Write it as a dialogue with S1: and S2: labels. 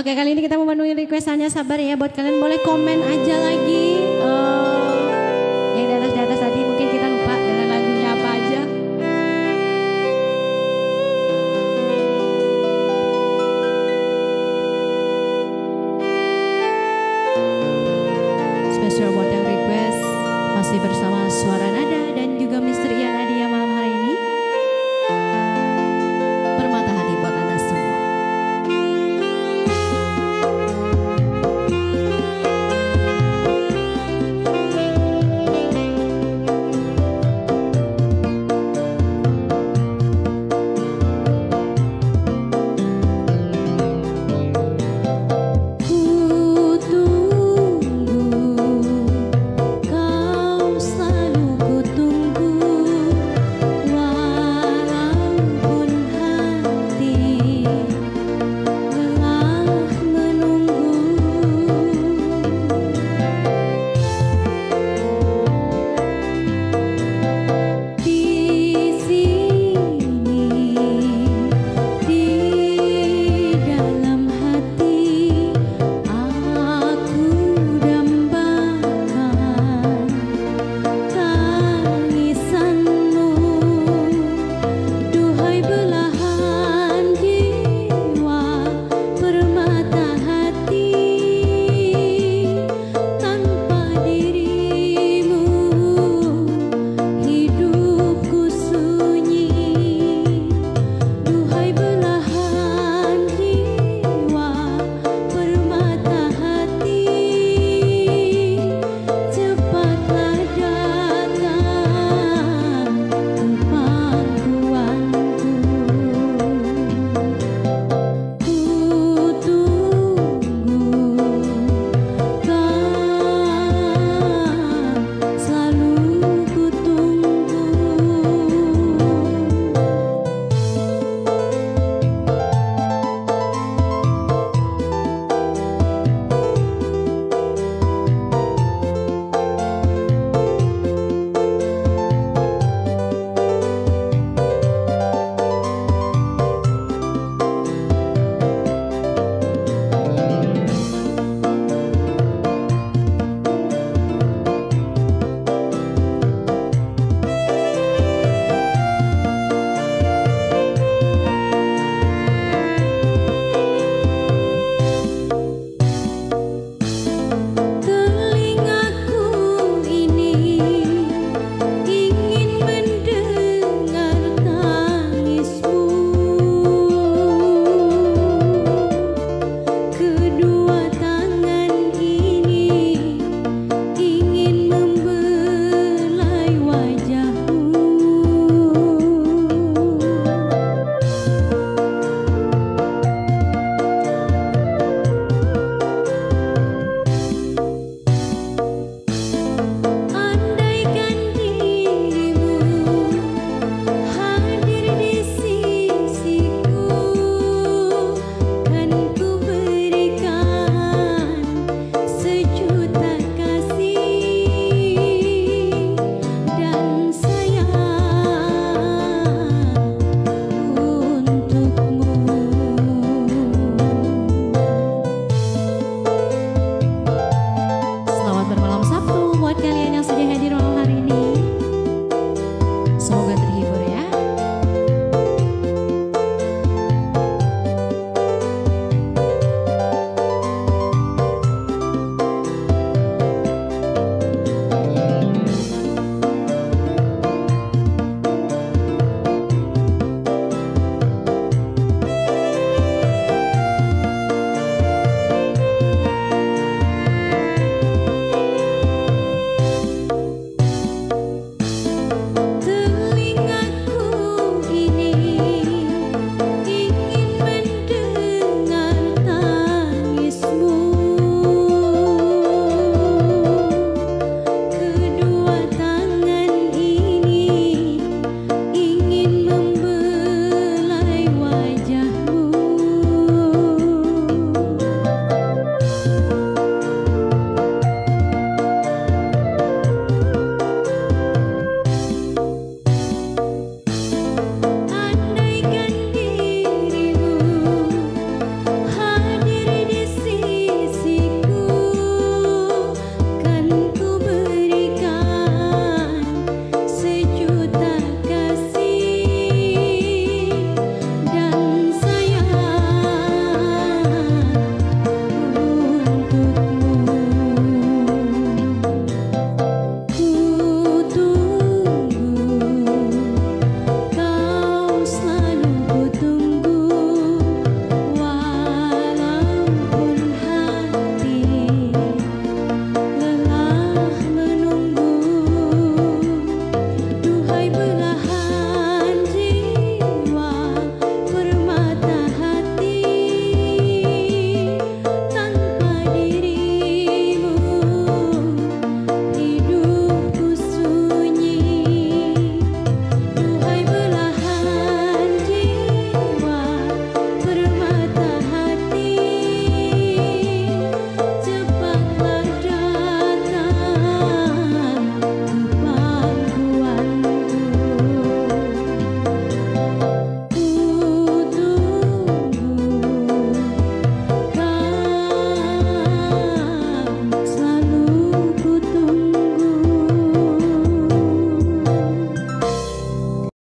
S1: Oke kali ini kita memenuhi requestannya. Sabar ya buat kalian boleh komen aja lagi María.